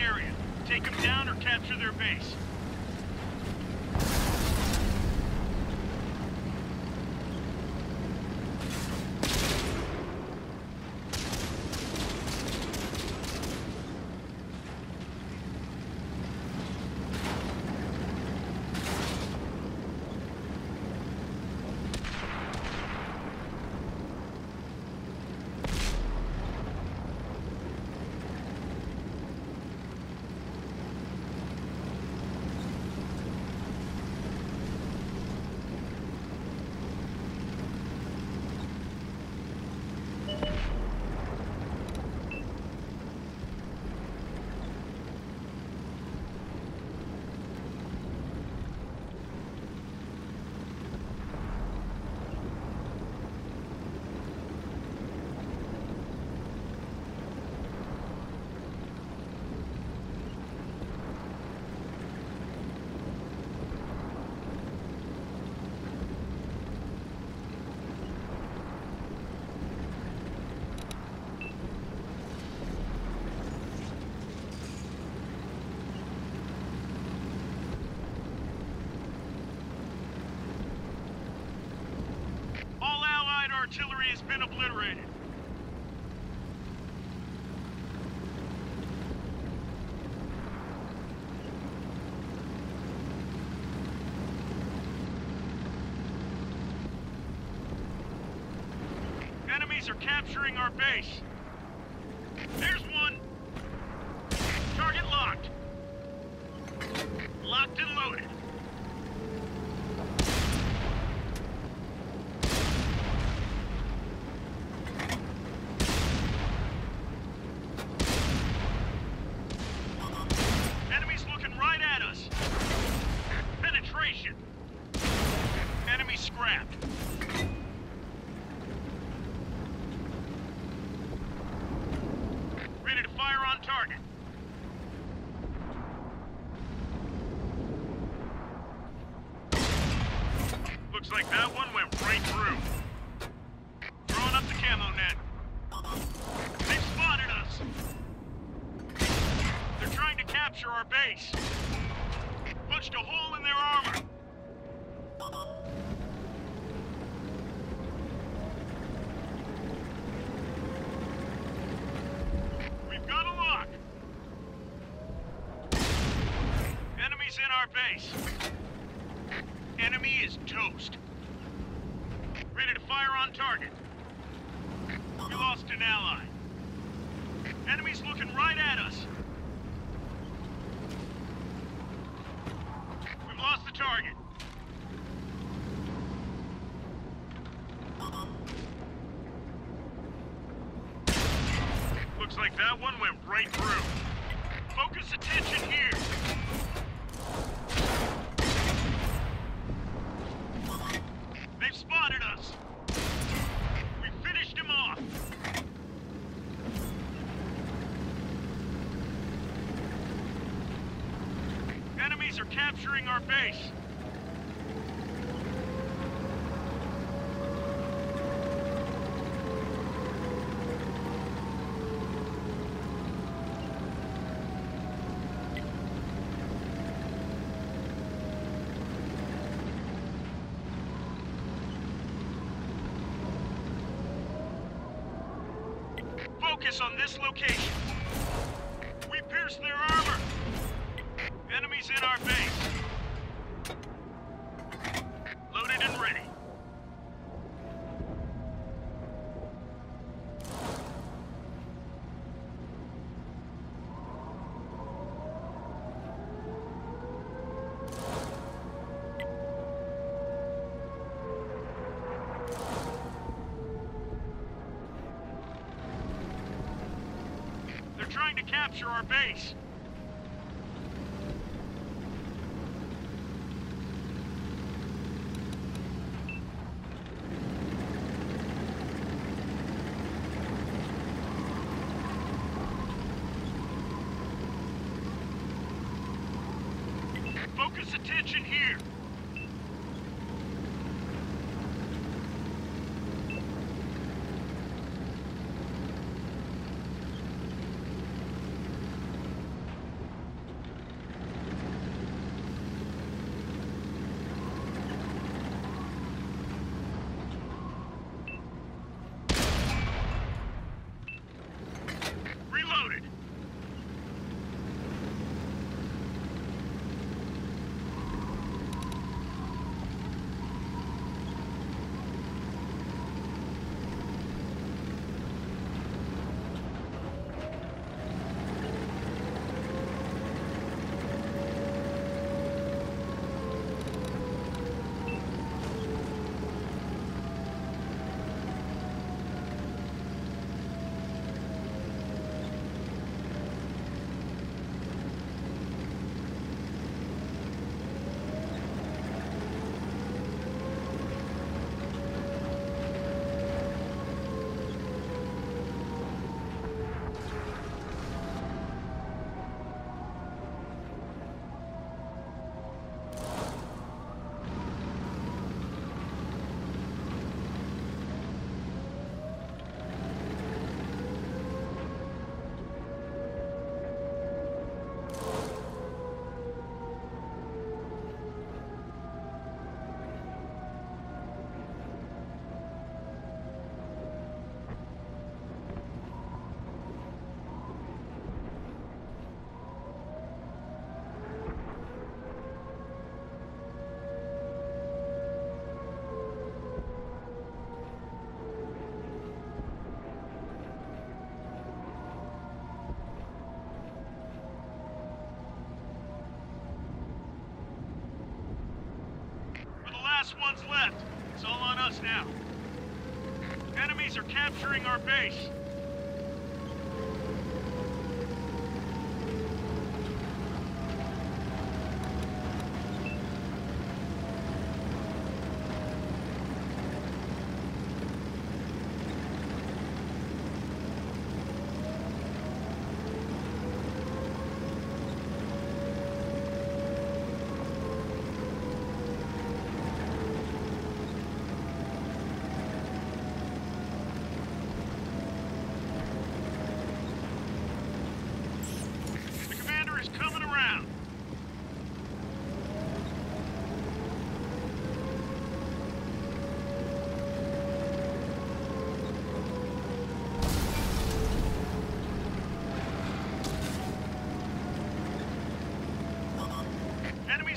area. Take them down or capture their base. Enemies are capturing our base. There's one. Target locked. Locked and loaded. Enemies looking right at us. Penetration. Enemy scrapped. Ready to fire on target. Looks like that one went right through. Throwing up the camo net. They've spotted us. They're trying to capture our base. Punched a hole in their armor. We've got a lock. Enemies in our base. Enemy is toast. Ready to fire on target. We lost an ally. Enemies looking right at us. We've lost the target. Looks like that one went right through. Focus attention here. Are capturing our base. Focus on this location. We pierced their armor. Enemies in our base. Loaded and ready. They're trying to capture our base. Left. It's all on us now. Enemies are capturing our base.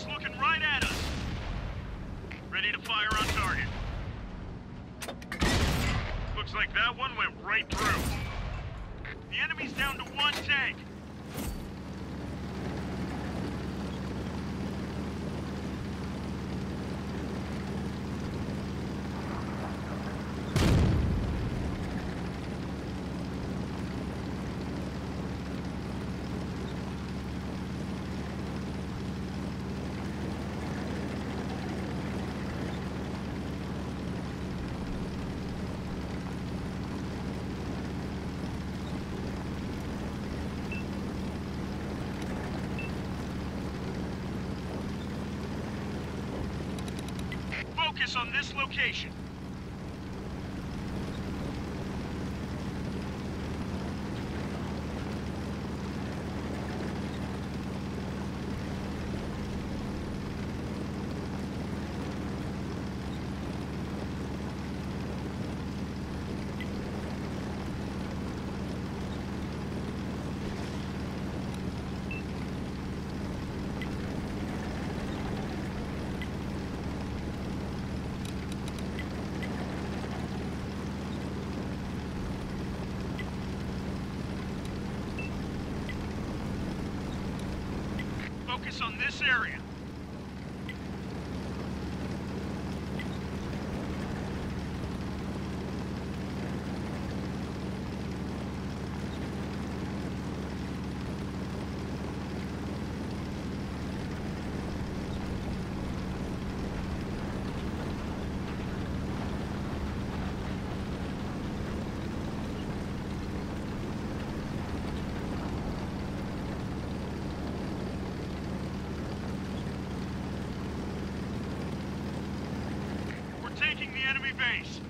Enemies looking right at us. Ready to fire on target. Looks like that one went right through. The enemy's down to one tank. Focus on this location. Focus on this area. We're taking the enemy base.